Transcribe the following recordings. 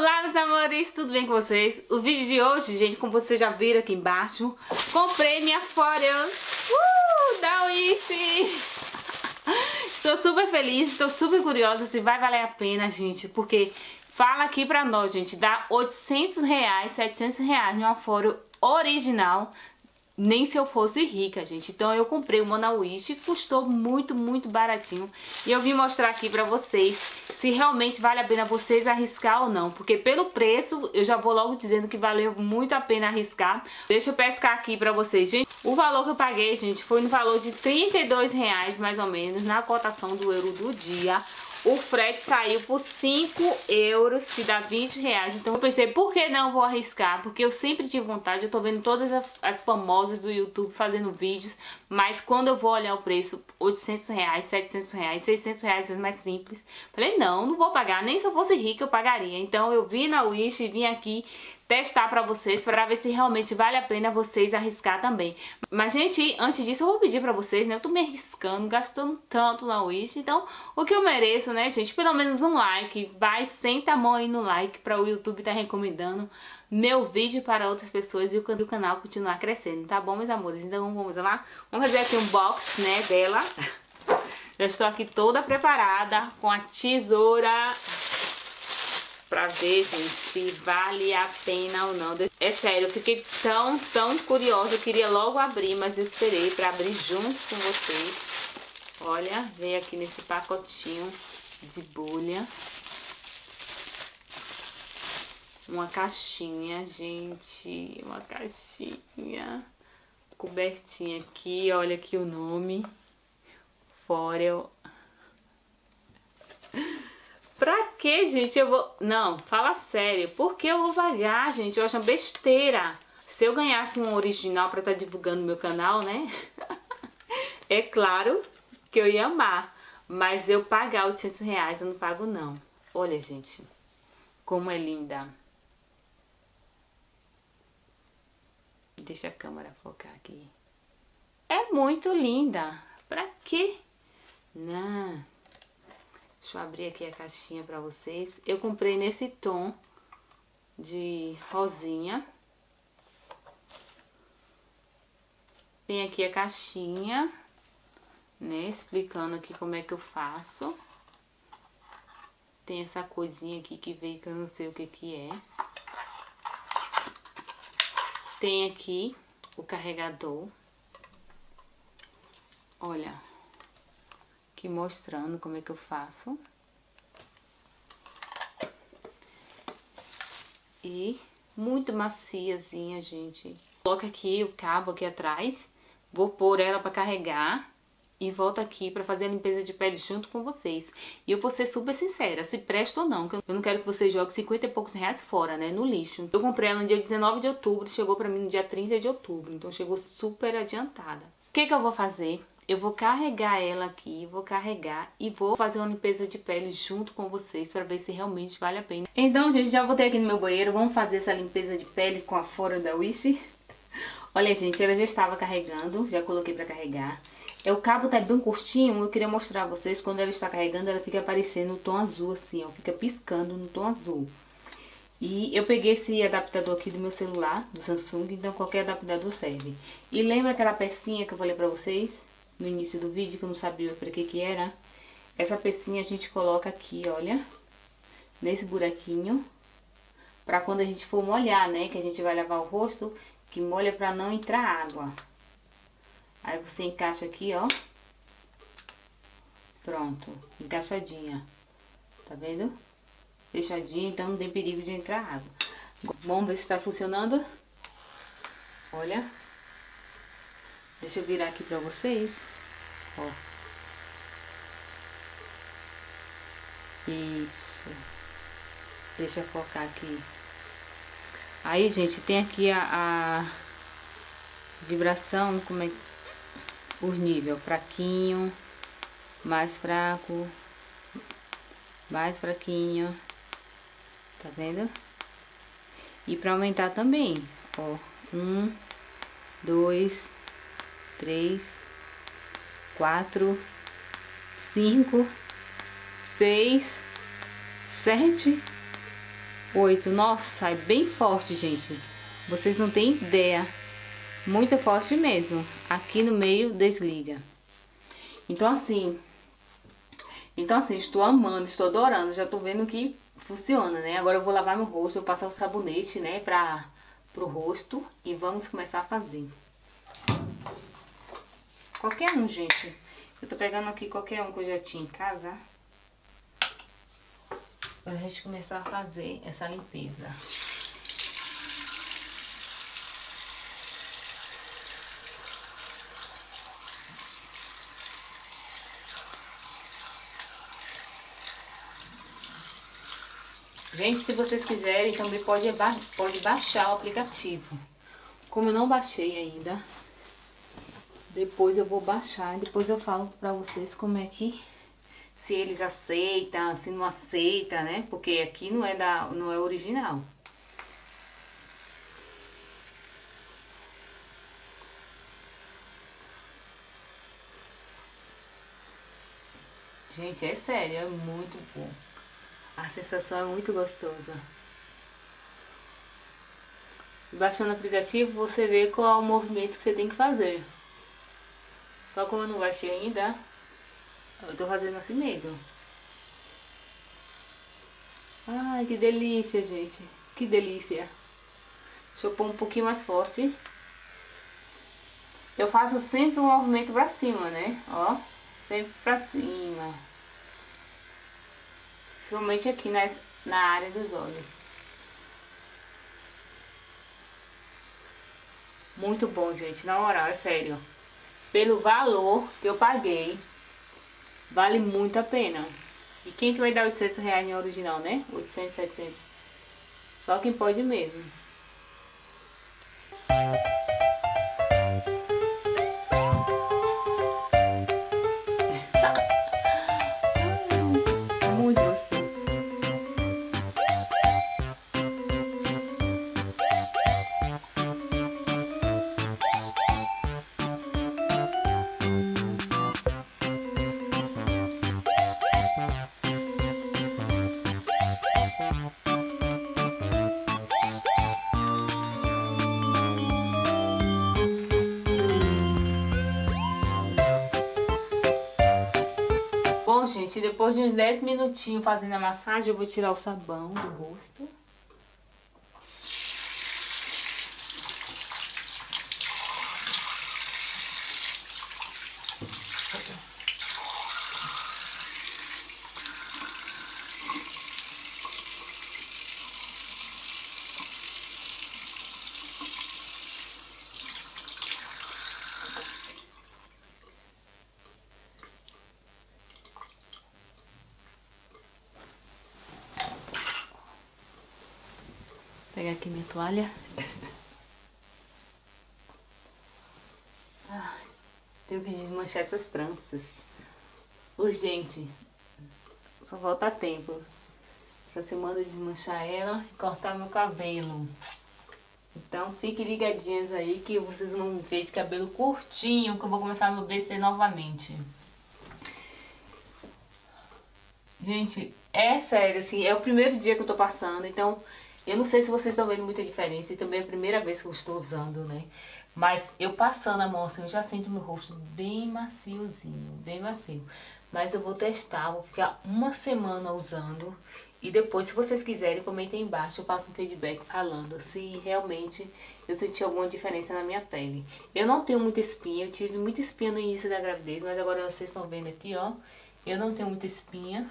Olá meus amores, tudo bem com vocês? O vídeo de hoje, gente, como vocês já viram aqui embaixo Comprei minha Forever uh, da Wish Estou super feliz, estou super curiosa se vai valer a pena, gente Porque fala aqui pra nós, gente, dá 800 reais, 700 reais numa Forever original nem se eu fosse rica, gente. Então eu comprei o Mona Wish, custou muito, muito baratinho. E eu vim mostrar aqui pra vocês se realmente vale a pena vocês arriscar ou não. Porque pelo preço, eu já vou logo dizendo que valeu muito a pena arriscar. Deixa eu pescar aqui pra vocês, gente. O valor que eu paguei, gente, foi no valor de 32 reais, mais ou menos, na cotação do euro do dia. O frete saiu por 5 euros, que dá 20 reais. Então eu pensei, por que não vou arriscar? Porque eu sempre tive vontade, eu tô vendo todas as famosas do YouTube fazendo vídeos. Mas quando eu vou olhar o preço, 800 reais, 700 reais, 600 reais é mais simples. Falei, não, não vou pagar, nem se eu fosse rica eu pagaria. Então eu vim na Wish e vim aqui testar pra vocês, pra ver se realmente vale a pena vocês arriscar também. Mas, gente, antes disso eu vou pedir pra vocês, né? Eu tô me arriscando, gastando tanto na Wish, então o que eu mereço, né, gente? Pelo menos um like, vai, senta a mão aí no like pra o YouTube tá recomendando meu vídeo para outras pessoas e o canal continuar crescendo, tá bom, meus amores? Então vamos lá? Vamos fazer aqui um box, né, dela. Já estou aqui toda preparada com a tesoura pra ver, gente, se vale a pena ou não. É sério, eu fiquei tão, tão curiosa, eu queria logo abrir, mas eu esperei pra abrir junto com vocês. Olha, veio aqui nesse pacotinho de bolha. Uma caixinha, gente, uma caixinha cobertinha aqui, olha aqui o nome, Forel Pra que, gente, eu vou... Não, fala sério. Por que eu vou pagar, gente? Eu acho besteira. Se eu ganhasse um original pra estar tá divulgando meu canal, né? é claro que eu ia amar. Mas eu pagar 800 reais, eu não pago não. Olha, gente, como é linda. Deixa a câmera focar aqui. É muito linda. Pra quê? Não. Deixa eu abrir aqui a caixinha pra vocês. Eu comprei nesse tom de rosinha. Tem aqui a caixinha, né, explicando aqui como é que eu faço. Tem essa coisinha aqui que veio que eu não sei o que que é. Tem aqui o carregador. Olha, aqui mostrando como é que eu faço. E muito maciazinha, gente. Coloca aqui o cabo aqui atrás. Vou pôr ela para carregar e volto aqui para fazer a limpeza de pele junto com vocês. E eu vou ser super sincera, se presta ou não, que eu não quero que você jogue 50 e poucos reais fora, né, no lixo. Eu comprei ela no dia 19 de outubro, chegou para mim no dia 30 de outubro, então chegou super adiantada. O que que eu vou fazer? Eu vou carregar ela aqui, vou carregar e vou fazer uma limpeza de pele junto com vocês para ver se realmente vale a pena. Então, gente, já voltei aqui no meu banheiro, vamos fazer essa limpeza de pele com a fora da Wish. Olha, gente, ela já estava carregando, já coloquei para carregar. É, o cabo tá bem curtinho, eu queria mostrar a vocês, quando ela está carregando, ela fica aparecendo no tom azul, assim, ó, fica piscando no tom azul. E eu peguei esse adaptador aqui do meu celular, do Samsung, então qualquer adaptador serve. E lembra aquela pecinha que eu falei pra vocês? No início do vídeo, que eu não sabia para que que era. Essa pecinha a gente coloca aqui, olha, nesse buraquinho, para quando a gente for molhar, né, que a gente vai lavar o rosto, que molha para não entrar água. Aí você encaixa aqui, ó. Pronto, encaixadinha. Tá vendo? Fechadinha, então não tem perigo de entrar água. Vamos ver se está funcionando. Olha. Deixa eu virar aqui pra vocês. Ó. Isso. Deixa eu focar aqui. Aí, gente, tem aqui a, a vibração, como é por nível, fraquinho, mais fraco, mais fraquinho, tá vendo? E pra aumentar também, ó, um, dois, três, quatro, cinco, seis, sete, oito. Nossa, é bem forte, gente. Vocês não têm ideia. Muito forte mesmo. Aqui no meio, desliga. Então, assim... Então, assim, estou amando, estou adorando. Já tô vendo que funciona, né? Agora eu vou lavar meu rosto, vou passar o sabonete, né? Pra, pro rosto. E vamos começar a fazer. Qualquer um, gente. Eu tô pegando aqui qualquer um que eu já tinha em casa. Pra gente começar a fazer essa limpeza. Gente, se vocês quiserem, também pode, pode baixar o aplicativo. Como eu não baixei ainda, depois eu vou baixar, depois eu falo pra vocês como é que... Se eles aceitam, se não aceita, né? Porque aqui não é, da, não é original. Gente, é sério, é muito bom. A sensação é muito gostosa. Baixando o aplicativo, você vê qual é o movimento que você tem que fazer. Só como eu não baixei ainda, eu tô fazendo assim mesmo. Ai, que delícia, gente. Que delícia. Deixa eu pôr um pouquinho mais forte. Eu faço sempre um movimento pra cima, né? Ó, sempre pra cima. Principalmente aqui nas, na área dos olhos. Muito bom, gente. Na moral, é sério pelo valor que eu paguei, vale muito a pena. E quem que vai dar 800 reais em original, né? 800, 700. Só quem pode mesmo. Gente, depois de uns 10 minutinhos fazendo a massagem, eu vou tirar o sabão do rosto. Pegar aqui minha toalha. Ah, tenho que desmanchar essas tranças. Urgente. Só falta tempo. Essa semana desmanchar ela e cortar meu cabelo. Então fiquem ligadinhas aí que vocês vão ver de cabelo curtinho que eu vou começar me BC novamente. Gente, é sério, assim, é o primeiro dia que eu tô passando, então eu não sei se vocês estão vendo muita diferença e também é a primeira vez que eu estou usando, né? Mas eu passando a mão assim, eu já sinto meu rosto bem maciozinho, bem macio. Mas eu vou testar, vou ficar uma semana usando e depois, se vocês quiserem, comentem embaixo, eu faço um feedback falando se realmente eu senti alguma diferença na minha pele. Eu não tenho muita espinha, eu tive muita espinha no início da gravidez, mas agora vocês estão vendo aqui, ó. Eu não tenho muita espinha,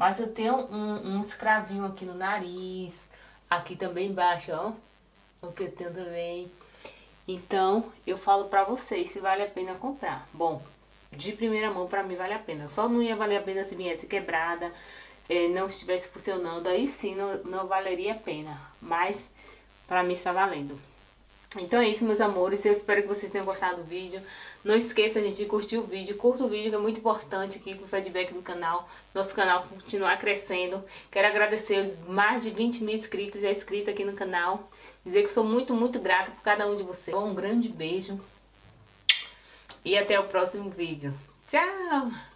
mas eu tenho um, um escravinho aqui no nariz, aqui também embaixo, ó. O que eu tenho também. Então, eu falo pra vocês se vale a pena comprar. Bom, de primeira mão pra mim vale a pena. Só não ia valer a pena se viesse quebrada, eh, não estivesse funcionando. Aí sim, não, não valeria a pena. Mas, pra mim está valendo. Então é isso, meus amores. Eu espero que vocês tenham gostado do vídeo. Não esqueça, gente, de curtir o vídeo. Curta o vídeo, que é muito importante aqui pro feedback do canal. Nosso canal continuar crescendo. Quero agradecer os mais de 20 mil inscritos já inscritos aqui no canal. Dizer que sou muito, muito grata por cada um de vocês. Um grande beijo. E até o próximo vídeo. Tchau!